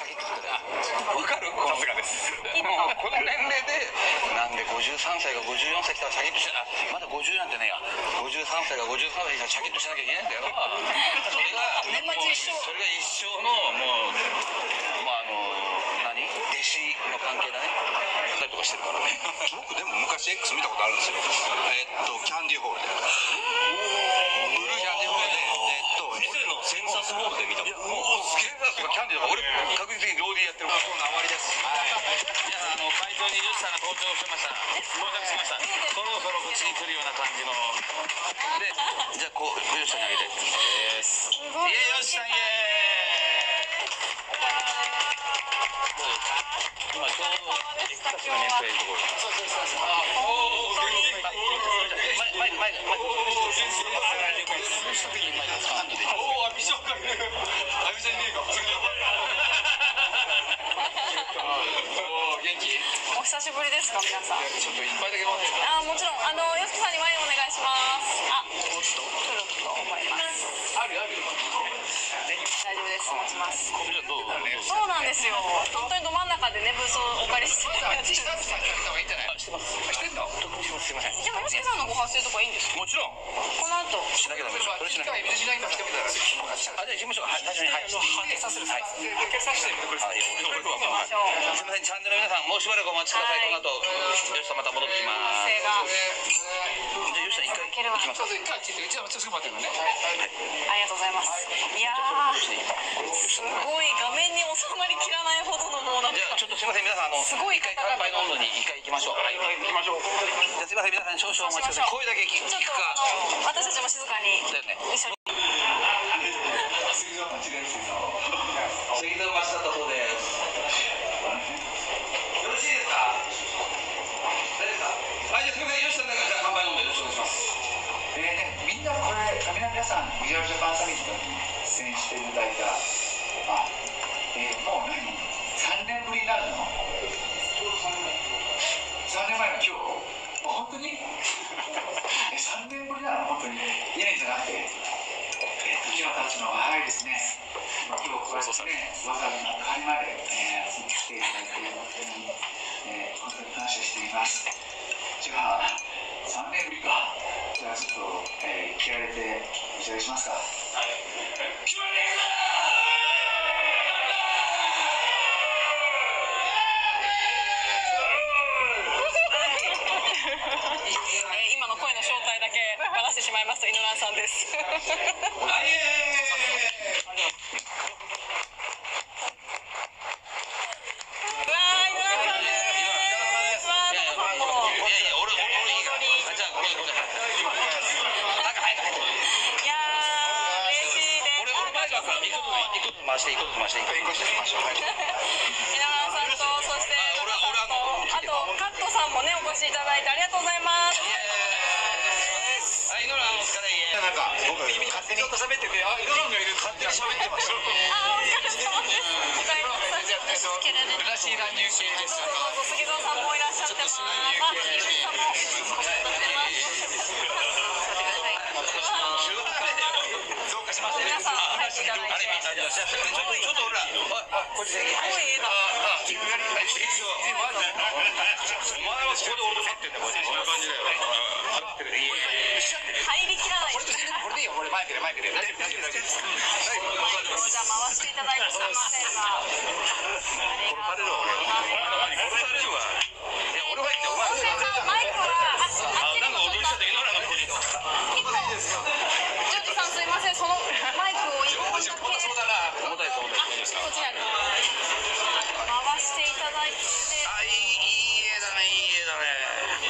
先って言ってたわかる。さすがですもうこの年齢でなんで53歳が54歳来たらシャキッとしあまだ50なんてねや53歳が53歳来たらシャキッとしなきゃいけないんだよそれが年末一生それが一生のもうまああの何弟子の関係だねたりとかしてるからね僕でも昔 X 見たことあるんですよえっとキャンディーホールでブルーキャンディーホールでえっと伊勢のセンサスホールで見たこともうスケーターとかキャンディか俺ユスさんが登場しました到着しましたそろそろ口に来るような感じのでじゃあこうよしさんにあげてですすごいイエーイよしさんイエーイ今ちょうど X たちの年配のところそうそうそうそうあおお元気前前前前おお美少かあみちゃんいねえかおお元気お久しぶりですか皆さん。ちょっと一杯だけ飲んであもちろん。あのよしこさんにワインお願いします。あ来ると思います。あるある大丈夫です。持ちます。そうなんです。よ本当にど真ん中でねブースをお借りしてしてます。してんのす。す。いませんでもよしこさんのご発声とかいいんです。かもちろんこの後しなきゃダメです。それしなきゃダメです。あじゃあ行きましょうはい最初にはい判定させるはい判定させてくださいす。いませんチャンネルの皆さんもうしばらくお待ちくださいこの後よしさんまた戻ってきます。じゃあよしさん一回行きます。かありがとうございます。いやーすごい画面に収まりきらないほどのもうなんか。じゃあちょっとすいません皆さんあのすごい一回乾杯の温度に一回行きましょう。はい。行きましょうじゃあすいません皆さん少々お待ちください声だけ聞ちょっとくか私たちも静かにだよね一緒に。杉戸町だったそうですよろしいですか大丈夫ですか？はいじゃあす。みませんよしさんだけじゃあ乾杯の温度よろしくお願いします。えみんなこれ、皆さん、ビジュアルジャパンサミット演していただいた、あ、えーもう何 ?3 年ぶりになるの ?3 年前の今日、もう本当に？え ?3 年ぶりなの？本当に。2年じゃなくて、えー時の経つのが早いですね。今日こうやってね、わざわざ仮まで、えー、来ていただいて、本当に、えー本当に感謝しています。じゃあ、3年ぶりか。じゃあちょっと、えー、気合い入れてお願いしますか。えーして一個ずつ回して一個ずつ回して井上さんと、そして、あと、カットさんもね、お越しいただいてありがとうございます。ノラお疲れなんか僕勝手にちょっと喋っててあイドランがいる勝手に喋ってましたあ、お疲れ様です。お帰りなさい。乱入系です、杉蔵さんもいらっしゃってます。増加しましたね皆さん、入っていただいて。ちょっと俺らこっちですごい絵だ。前はここで俺と立ってんだよこういう感じだよ入りきらない。これでいいよ俺前出る前出る大丈夫大丈夫大丈夫じゃあ回していただいてすみませんが。ありが。殺されるわ俺はいいんだよお前マイクはああっちになんかもちょっと踊りした時ノラのここに一個ジョーさんすいませんそのマイクを一本だけそうだな重たい重たいですこちらに回していただいてあいいいい絵だねいい絵だね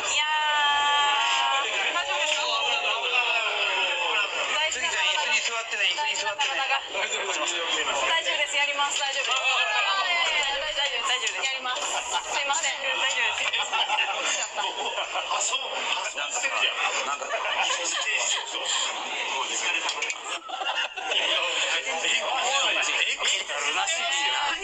いやー大丈夫ですか大事次なじゃあ椅子に座ってね椅子に座ってね大丈夫ですやります大丈夫ですあいやいや大丈夫大丈夫ですやりますすいません大丈夫です落ちちゃったなんかさなんか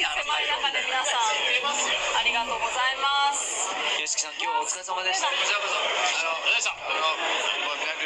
狭い中で皆さんありがとうございます。よしきさん今日はお疲れ様でした。こちらこそ。あの皆さんあのもう皆さ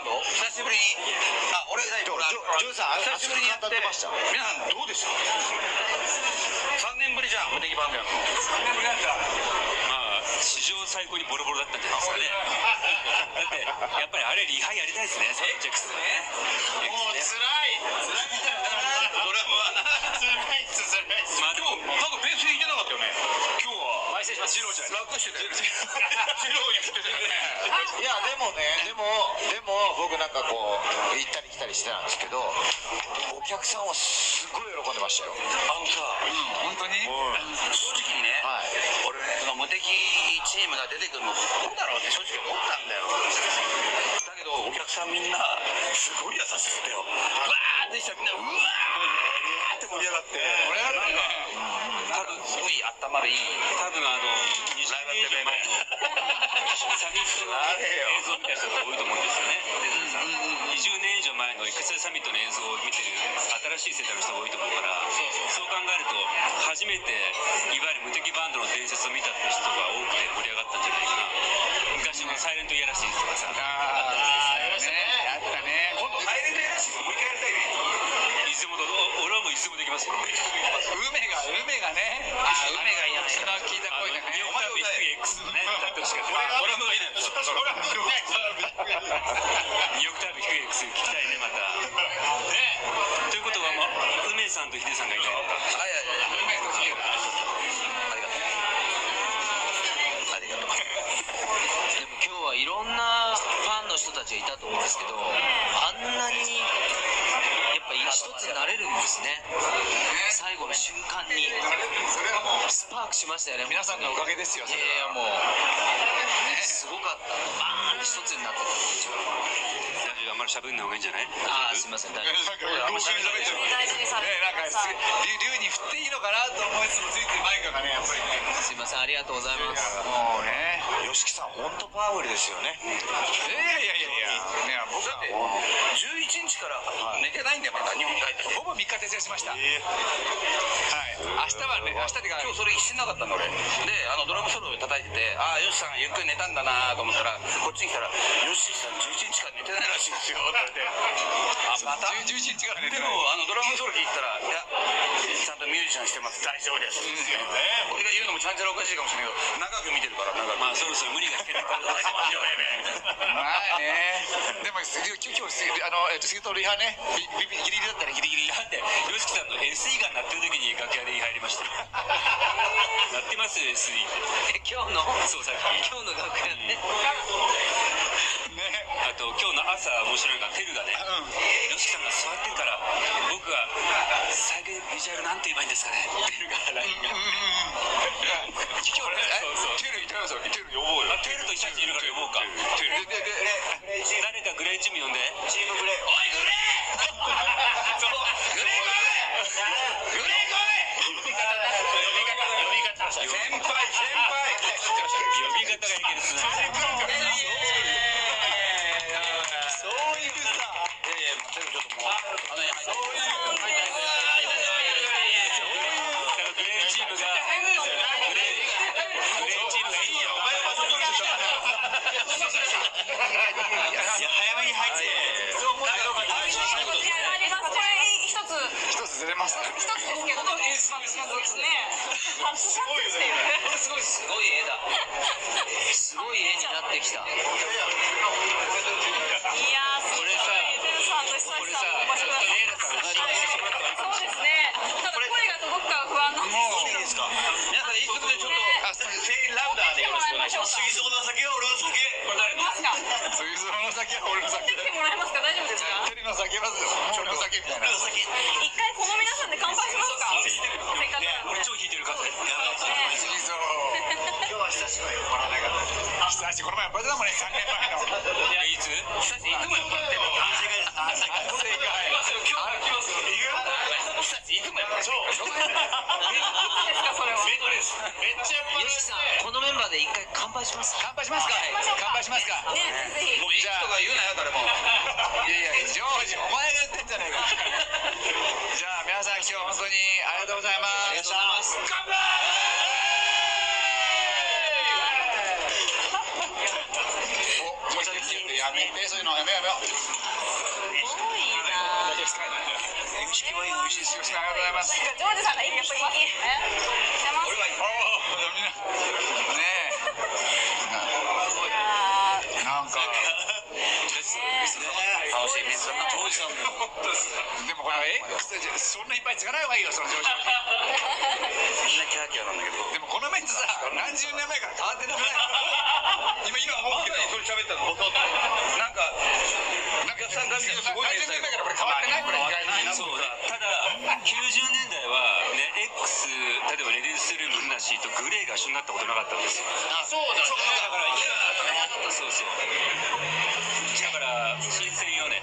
ンド久しぶりにあ俺ジョジョーさん久しぶりにやって熱く語ってました？皆さんどうでした？3年ぶりじゃん無敵バンドやるのまあ史上最高にボロボロだったんじゃないですかね。だってやっぱりあれリハやりたいですねサウンドチェックスでね。もう辛い。ドラムはなジローじゃない。楽してたよジローに振ってたよね。いやでもねでもでも僕なんかこう行ったり来たりしてたんですけどお客さんはすごい喜んでましたよ。あのさ本当に？正直にね、はい。俺その無敵チームが出てくるのどうだろうって正直思ったんだよ。だけどお客さんみんなすごい優しくてよ。わーってしたらみんなうわーって盛り上がって。盛り上がってなんか多分すごい温まるいい多分あの20年以上前のサミットの映像を見た人が多いと思うんですよね20年以上前のエクセルサミットの映像を見てる新しい世代の人が多いと思うからそう考えると初めていわゆる無敵バンドの伝説を見たって人が多くて盛り上がったんじゃないかな。昔のサイレントイヤラシーズとかさ。ああね。やったね。今度サイレントエラシーもう一回やりたいね出雲と俺はもういつもできますよ梅が梅がねあ梅がいいよねその聞いた声がねお前は X のね歌ってほしかったドラムがいいね2オクターブ低い X 聞きたいねまたねということは、まあ、梅さんとヒデさんがいないはいはいはい梅とヒデありがとうありがとうでも今日はいろんなファンの人たちがいたと思うんですけどあんなに一つになれるんですね。最後の瞬間に。それはもうスパークしましたよね。皆さんのおかげですよいやいやもう。すごかった。バーンって一つになってたんまり喋んない方がいいんじゃない？ああすいません。大丈夫。なんか廊下に喋ってる大事にされねてなんかす竜竜に振っていいのかなと思いつつついてるマイクがねやっぱりね。すいませんありがとうございます。もうね。吉木さん本当パワフルですよね。いやいやいやいやね僕はだって11日から寝てないんだよまだ日本帰って。ほぼ3日徹夜しました。はい。明日はね明日っていうか今日それしてなかったの俺。であのドラムソロを叩いててああヨシさんゆっくり寝たんだなと思ったらこっちに来たら「ヨシさん11日から寝てないらしいですよ」って言てあまた11日からでもあのドラムソロ聞いたら「いやちゃんとミュージシャンしてます。大丈夫です」俺が言うのもちゃんちゃらおかしいかもしれないけど長く見てるから長く。まあそろそろ無理が来てるからまあね。でも今日今日あのえっと杉戸リハね。ビビビギリギリだったねギリギリ。だって YOSHIKI さんの SE が鳴ってる時に楽屋で入りました。よ鳴ってます SE え今日の？そうさ今日の楽屋ねねあと今日の朝面白いのがテルがね YOSHIKI さんが座ってるから僕が最近ビジュアルなんて言えばいいんですかねテルが LINE が。今一つですけどまずまずですね。すごいよね。すごいすごい絵だすごい絵になってきたいやーすごいテルさんと久志さんお越しくださいそうですね。ただ声が届くか不安なんですけど皆さん一曲でちょっとあフェイラウダーでよろしくお願いします水槽の酒は俺の酒これ誰いますかそういうその先は俺の先来てもらえますか大丈夫ですかテルの先は俺の先みたいな一回この皆さんで乾杯します。かせっかく俺超引いてる方やばいです。ね今日は久しぶり酔っ払わなかった久しこの前バズだもんね3年前のいやいつ久しいつも酔っ払ってる正解です正解正解今日来ます久しいつも酔っ払ってるいつですかそれはメドレーですめっちゃ酔っ払よ。しきさんこのメンバーで一回乾杯します乾杯しますか乾杯しますかいいとか言うなよ誰もいやいやジョージお前が言ってんじゃないかじゃあ皆さん今日本当にありがとうございますありがとうございますおもうちょっとやめてそういうのやめやめよう。美味しい美味しいですありがとうございますジョージさんっぱいいなんか？楽しい水だなジョージさんもでもこれ X でそんないっぱいつかない方がいいよそのみんなキャーキャーなんだけどでもこのメンツさ何十年前か？ら変わってなくない今今思うけど喋ったのなんか？お客さんから見るとすごい何十年前からこれ変わってないこれそうただ90年代はね X 例えばレディースルームルナシーとグレーが一緒になったことなかったんですよあそうだそうだからそうそうだから新鮮よね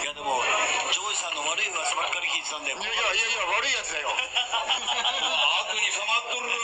いやでもジョージさんの悪い噂ばっかり聞いてたんでいやいやいやいや悪いやつだよ。悪に染まっとるな